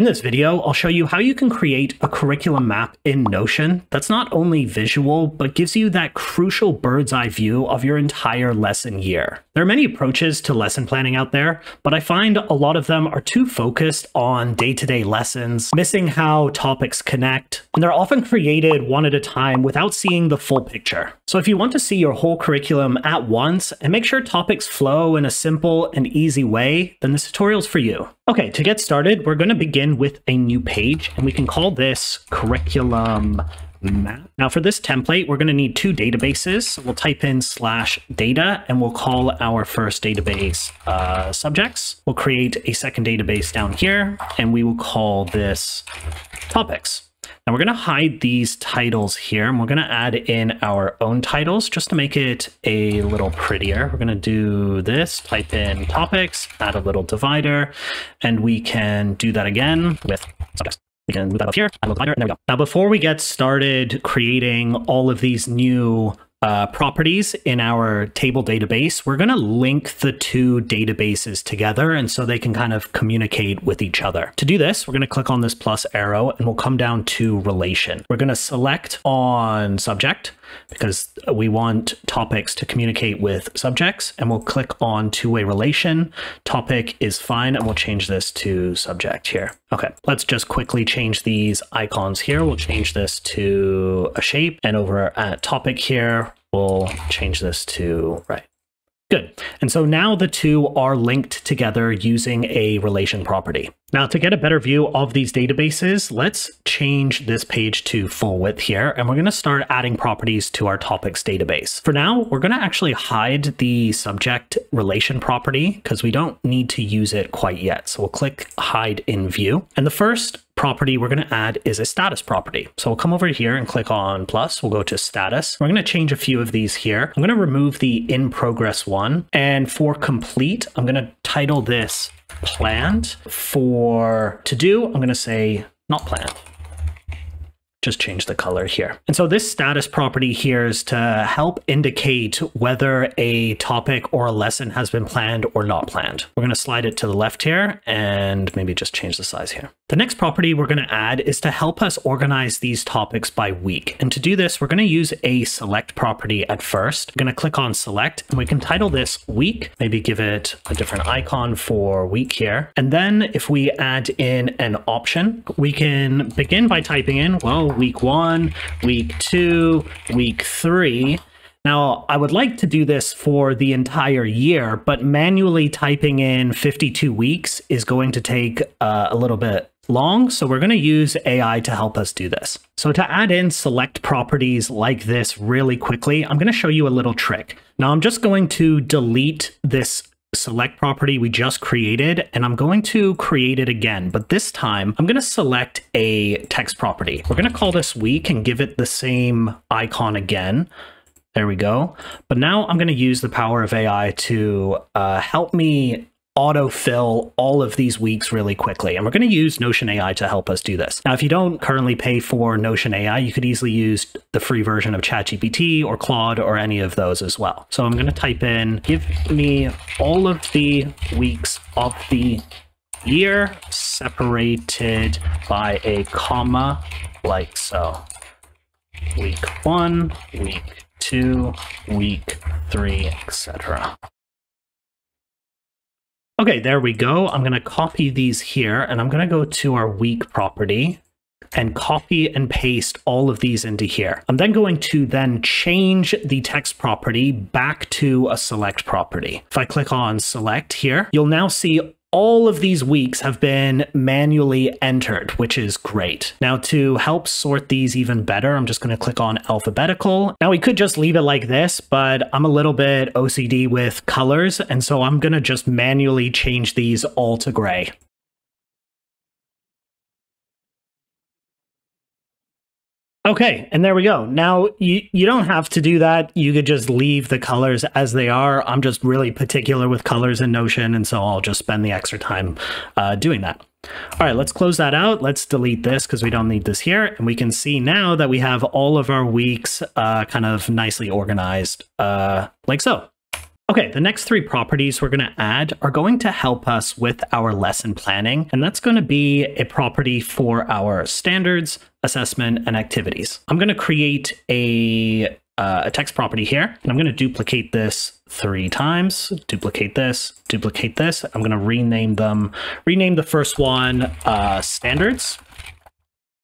In this video, I'll show you how you can create a curriculum map in Notion that's not only visual, but gives you that crucial bird's eye view of your entire lesson year. There are many approaches to lesson planning out there, but I find a lot of them are too focused on day-to-day -day lessons, missing how topics connect, and they're often created one at a time without seeing the full picture. So if you want to see your whole curriculum at once and make sure topics flow in a simple and easy way, then this tutorial's for you. Okay, to get started, we're going to begin with a new page, and we can call this curriculum map. Now for this template, we're going to need two databases. So we'll type in slash data, and we'll call our first database uh, subjects. We'll create a second database down here, and we will call this topics. Now we're going to hide these titles here and we're going to add in our own titles just to make it a little prettier. We're going to do this, type in topics, add a little divider, and we can do that again with subjects. We can move that up here, add a little divider, and there we go. Now before we get started creating all of these new uh, properties in our table database, we're going to link the two databases together and so they can kind of communicate with each other. To do this, we're going to click on this plus arrow and we'll come down to relation. We're going to select on subject because we want topics to communicate with subjects and we'll click on two-way relation. Topic is fine and we'll change this to subject here. Okay, let's just quickly change these icons here. We'll change this to a shape and over at topic here, we'll change this to right. And so now the two are linked together using a relation property. Now to get a better view of these databases, let's change this page to full width here, and we're going to start adding properties to our topics database. For now, we're going to actually hide the subject relation property because we don't need to use it quite yet. So we'll click hide in view. And the first property we're going to add is a status property. So we'll come over here and click on plus. We'll go to status. We're going to change a few of these here. I'm going to remove the in progress one. And for complete, I'm going to title this planned. For to do, I'm going to say not planned just change the color here. And so this status property here is to help indicate whether a topic or a lesson has been planned or not planned. We're going to slide it to the left here and maybe just change the size here. The next property we're going to add is to help us organize these topics by week. And to do this, we're going to use a select property at first. We're going to click on select and we can title this week, maybe give it a different icon for week here. And then if we add in an option, we can begin by typing in, well, week one, week two, week three. Now, I would like to do this for the entire year, but manually typing in 52 weeks is going to take uh, a little bit long, so we're going to use AI to help us do this. So to add in select properties like this really quickly, I'm going to show you a little trick. Now I'm just going to delete this select property we just created and I'm going to create it again but this time I'm going to select a text property we're going to call this week and give it the same icon again there we go but now I'm going to use the power of AI to uh, help me autofill all of these weeks really quickly. And we're going to use Notion AI to help us do this. Now, if you don't currently pay for Notion AI, you could easily use the free version of ChatGPT or Claude or any of those as well. So I'm going to type in, give me all of the weeks of the year separated by a comma like so. Week one, week two, week three, etc. Okay, there we go. I'm going to copy these here and I'm going to go to our week property and copy and paste all of these into here. I'm then going to then change the text property back to a select property. If I click on select here, you'll now see all of these weeks have been manually entered, which is great. Now to help sort these even better, I'm just going to click on alphabetical. Now we could just leave it like this, but I'm a little bit OCD with colors, and so I'm going to just manually change these all to gray. Okay, and there we go. Now you you don't have to do that. You could just leave the colors as they are. I'm just really particular with colors in Notion, and so I'll just spend the extra time uh, doing that. All right, let's close that out. Let's delete this because we don't need this here. And we can see now that we have all of our weeks uh, kind of nicely organized uh, like so. Okay, the next three properties we're going to add are going to help us with our lesson planning, and that's going to be a property for our standards, assessment, and activities. I'm going to create a uh, a text property here, and I'm going to duplicate this three times, duplicate this, duplicate this. I'm going to rename them, rename the first one uh, standards.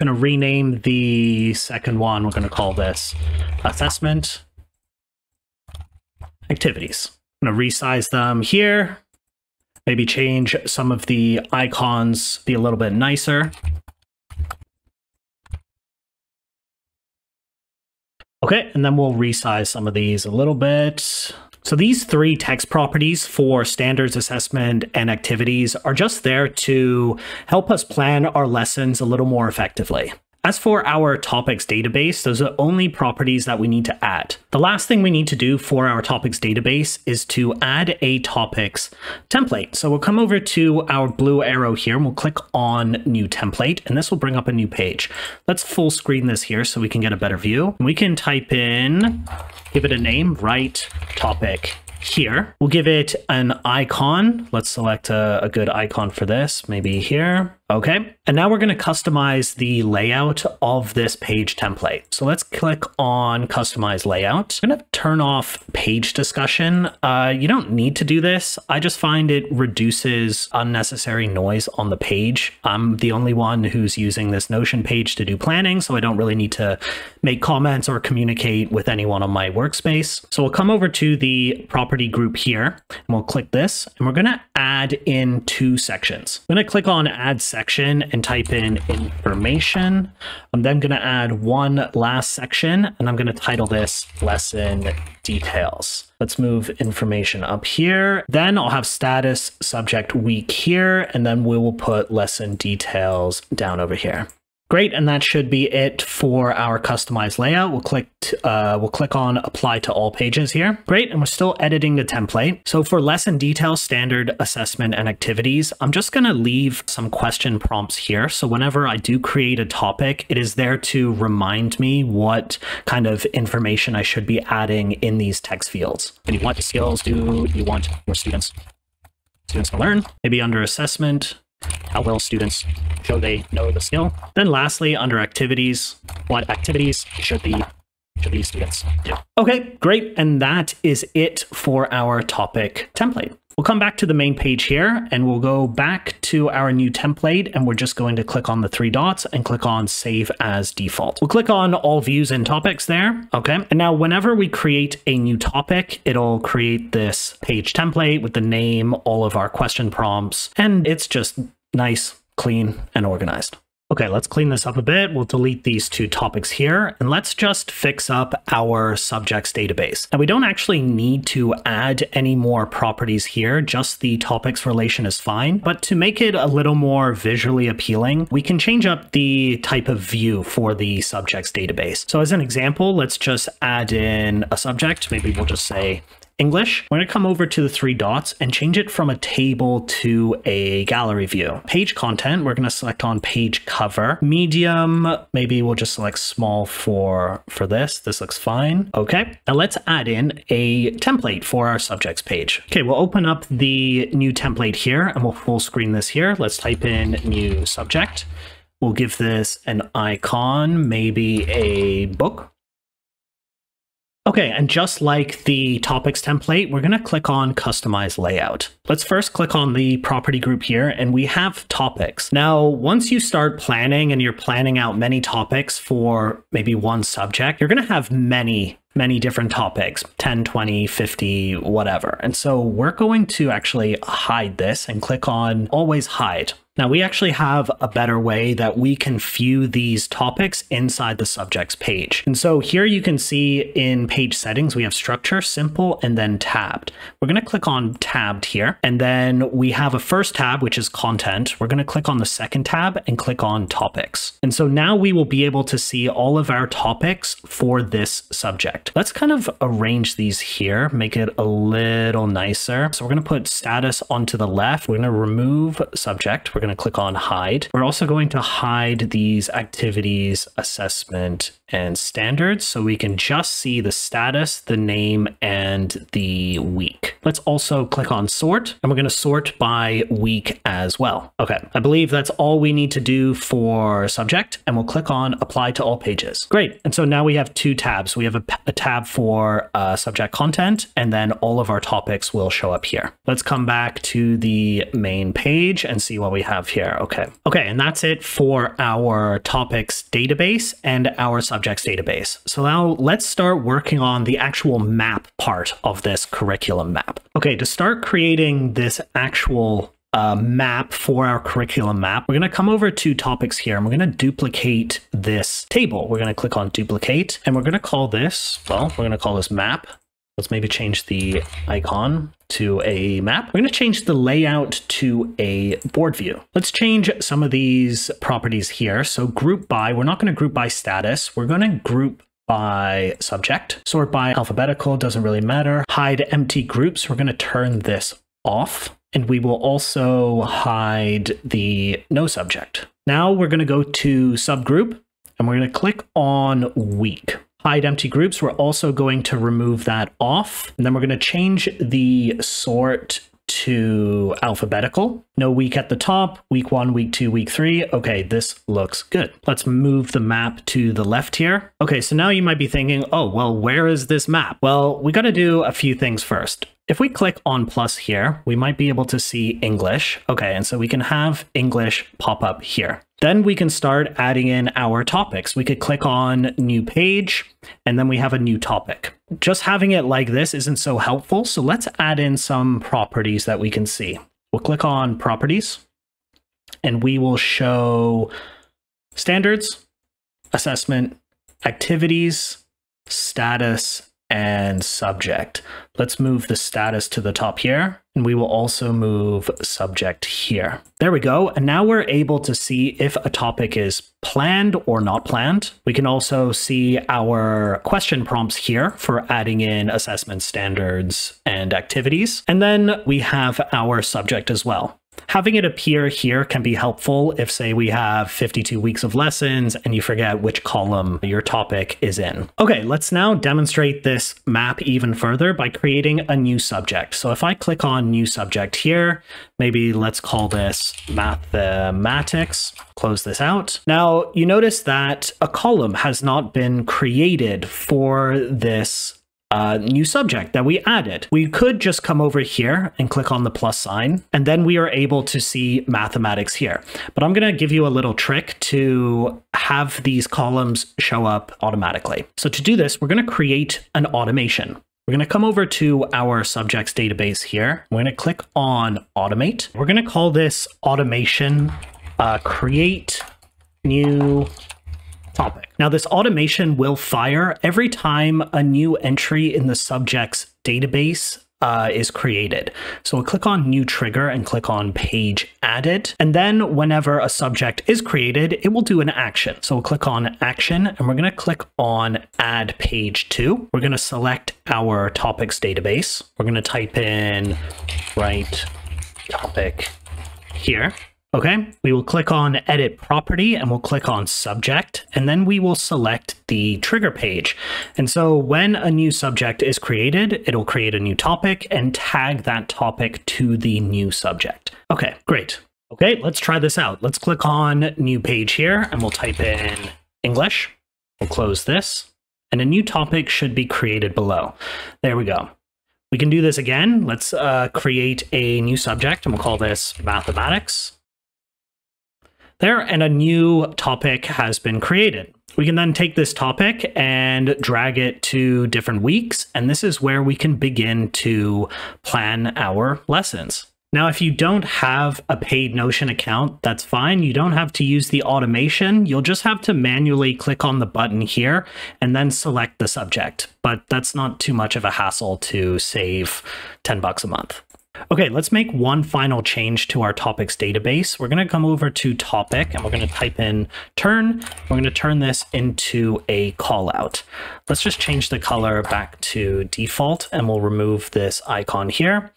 I'm going to rename the second one, we're going to call this assessment activities. I'm going to resize them here, maybe change some of the icons, be a little bit nicer. Okay, and then we'll resize some of these a little bit. So these three text properties for standards assessment and activities are just there to help us plan our lessons a little more effectively. As for our topics database, those are only properties that we need to add. The last thing we need to do for our topics database is to add a topics template. So we'll come over to our blue arrow here and we'll click on new template and this will bring up a new page. Let's full screen this here so we can get a better view. We can type in, give it a name, write topic here. We'll give it an icon. Let's select a, a good icon for this, maybe here. Okay, and now we're going to customize the layout of this page template. So let's click on customize layout. I'm going to turn off page discussion. Uh, you don't need to do this. I just find it reduces unnecessary noise on the page. I'm the only one who's using this Notion page to do planning, so I don't really need to make comments or communicate with anyone on my workspace. So we'll come over to the property group here and we'll click this and we're going to add in two sections. I'm going to click on add section and type in information. I'm then going to add one last section and I'm going to title this lesson details. Let's move information up here. Then I'll have status subject week here, and then we will put lesson details down over here. Great, and that should be it for our customized layout. We'll click uh, we'll click on apply to all pages here. Great, and we're still editing the template. So for lesson details, standard assessment, and activities, I'm just going to leave some question prompts here. So whenever I do create a topic, it is there to remind me what kind of information I should be adding in these text fields. And what skills do you want your students students to learn? Maybe under assessment, how well students show they know the skill. Then lastly, under activities, what activities should the should these students do? Okay, great. And that is it for our topic template. We'll come back to the main page here and we'll go back to our new template and we're just going to click on the three dots and click on save as default. We'll click on all views and topics there. Okay. And now whenever we create a new topic, it'll create this page template with the name, all of our question prompts, and it's just nice, clean, and organized. Okay, let's clean this up a bit. We'll delete these two topics here, and let's just fix up our subjects database. Now, we don't actually need to add any more properties here, just the topics relation is fine. But to make it a little more visually appealing, we can change up the type of view for the subjects database. So as an example, let's just add in a subject. Maybe we'll just say English, we're going to come over to the three dots and change it from a table to a gallery view. Page content, we're going to select on page cover. Medium, maybe we'll just select small for, for this. This looks fine. Okay, now let's add in a template for our subjects page. Okay, we'll open up the new template here and we'll full screen this here. Let's type in new subject. We'll give this an icon, maybe a book. Okay, and just like the topics template, we're going to click on customize layout. Let's first click on the property group here and we have topics. Now, once you start planning and you're planning out many topics for maybe one subject, you're going to have many many different topics 10 20 50 whatever and so we're going to actually hide this and click on always hide now we actually have a better way that we can view these topics inside the subjects page. And so here you can see in page settings, we have structure, simple, and then tabbed. We're going to click on tabbed here. And then we have a first tab, which is content. We're going to click on the second tab and click on topics. And so now we will be able to see all of our topics for this subject. Let's kind of arrange these here, make it a little nicer. So we're going to put status onto the left. We're to remove subject. We're going to click on hide. We're also going to hide these activities, assessment, and standards so we can just see the status, the name, and the week. Let's also click on sort and we're going to sort by week as well. Okay, I believe that's all we need to do for subject and we'll click on apply to all pages. Great. And so now we have two tabs. We have a, a tab for uh, subject content and then all of our topics will show up here. Let's come back to the main page and see what we have here. Okay. Okay. And that's it for our topics database and our subjects database. So now let's start working on the actual map part of this curriculum map. Okay. To start creating this actual uh, map for our curriculum map, we're going to come over to topics here and we're going to duplicate this table. We're going to click on duplicate and we're going to call this, well, we're going to call this map. Let's maybe change the icon to a map. We're going to change the layout to a board view. Let's change some of these properties here. So group by, we're not going to group by status. We're going to group by subject. Sort by alphabetical, doesn't really matter. Hide empty groups. We're going to turn this off. And we will also hide the no subject. Now we're going to go to subgroup and we're going to click on week hide empty groups, we're also going to remove that off. And then we're going to change the sort to alphabetical. No week at the top, week one, week two, week three. Okay, this looks good. Let's move the map to the left here. Okay, so now you might be thinking, oh, well, where is this map? Well, we got to do a few things first. If we click on plus here, we might be able to see English. Okay, and so we can have English pop up here. Then we can start adding in our topics. We could click on new page and then we have a new topic. Just having it like this isn't so helpful. So let's add in some properties that we can see. We'll click on properties and we will show standards, assessment, activities, status, and subject. Let's move the status to the top here, and we will also move subject here. There we go. And now we're able to see if a topic is planned or not planned. We can also see our question prompts here for adding in assessment standards and activities. And then we have our subject as well. Having it appear here can be helpful if, say, we have 52 weeks of lessons and you forget which column your topic is in. Okay, let's now demonstrate this map even further by creating a new subject. So if I click on new subject here, maybe let's call this mathematics, close this out. Now you notice that a column has not been created for this uh, new subject that we added. We could just come over here and click on the plus sign, and then we are able to see mathematics here. But I'm going to give you a little trick to have these columns show up automatically. So to do this, we're going to create an automation. We're going to come over to our subjects database here. We're going to click on automate. We're going to call this automation uh, create new topic. Now this automation will fire every time a new entry in the subject's database uh, is created. So we'll click on new trigger and click on page added. And then whenever a subject is created, it will do an action. So we'll click on action and we're going to click on add page to. We're going to select our topics database. We're going to type in write topic here. Okay, we will click on edit property and we'll click on subject and then we will select the trigger page. And so when a new subject is created, it'll create a new topic and tag that topic to the new subject. Okay, great. Okay, let's try this out. Let's click on new page here and we'll type in English. We'll close this and a new topic should be created below. There we go. We can do this again. Let's uh, create a new subject and we'll call this mathematics there and a new topic has been created. We can then take this topic and drag it to different weeks, and this is where we can begin to plan our lessons. Now, if you don't have a paid Notion account, that's fine. You don't have to use the automation. You'll just have to manually click on the button here and then select the subject. But that's not too much of a hassle to save 10 bucks a month. Okay, let's make one final change to our topics database. We're going to come over to topic and we're going to type in turn. We're going to turn this into a callout. Let's just change the color back to default and we'll remove this icon here.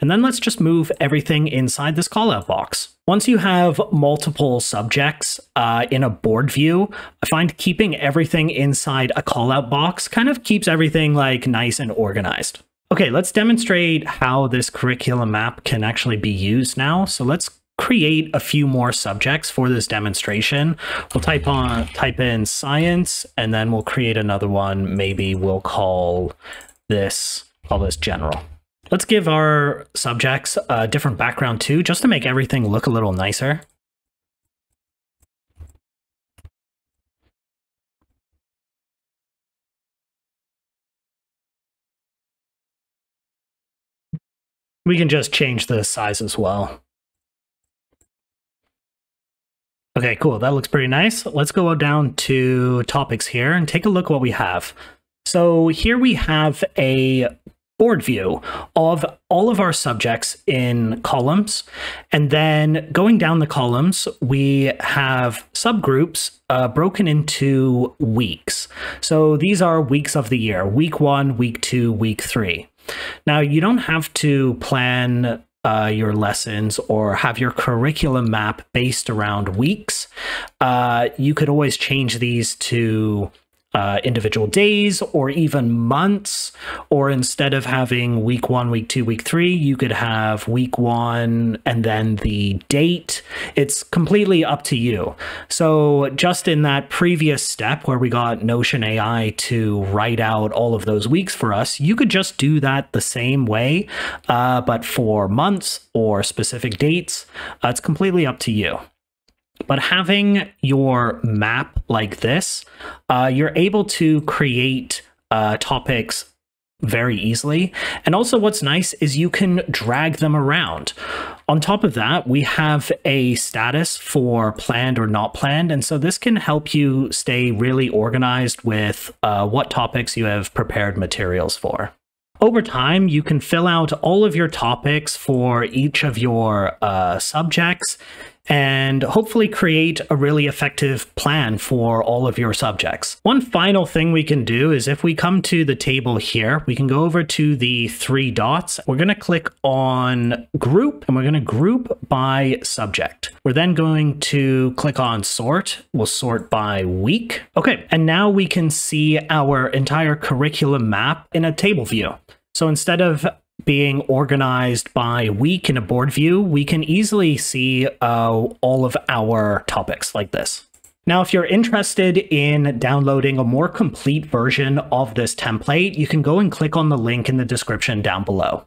And then let's just move everything inside this callout box. Once you have multiple subjects uh, in a board view, I find keeping everything inside a callout box kind of keeps everything like nice and organized. Okay, let's demonstrate how this curriculum map can actually be used now. So let's create a few more subjects for this demonstration. We'll type on type in science and then we'll create another one. Maybe we'll call this call this general. Let's give our subjects a different background too, just to make everything look a little nicer. We can just change the size as well. Okay, cool. That looks pretty nice. Let's go down to topics here and take a look what we have. So here we have a board view of all of our subjects in columns. And then going down the columns, we have subgroups uh, broken into weeks. So these are weeks of the year, week one, week two, week three. Now, you don't have to plan uh, your lessons or have your curriculum map based around weeks. Uh, you could always change these to uh, individual days or even months. Or instead of having week one, week two, week three, you could have week one and then the date. It's completely up to you. So, just in that previous step where we got Notion AI to write out all of those weeks for us, you could just do that the same way, uh, but for months or specific dates. Uh, it's completely up to you. But having your map like this, uh, you're able to create uh, topics very easily. And also what's nice is you can drag them around. On top of that, we have a status for planned or not planned. And so this can help you stay really organized with uh, what topics you have prepared materials for. Over time, you can fill out all of your topics for each of your uh, subjects and hopefully create a really effective plan for all of your subjects. One final thing we can do is if we come to the table here, we can go over to the three dots. We're going to click on group and we're going to group by subject. We're then going to click on sort. We'll sort by week. Okay, and now we can see our entire curriculum map in a table view. So instead of being organized by week in a board view, we can easily see uh, all of our topics like this. Now, if you're interested in downloading a more complete version of this template, you can go and click on the link in the description down below.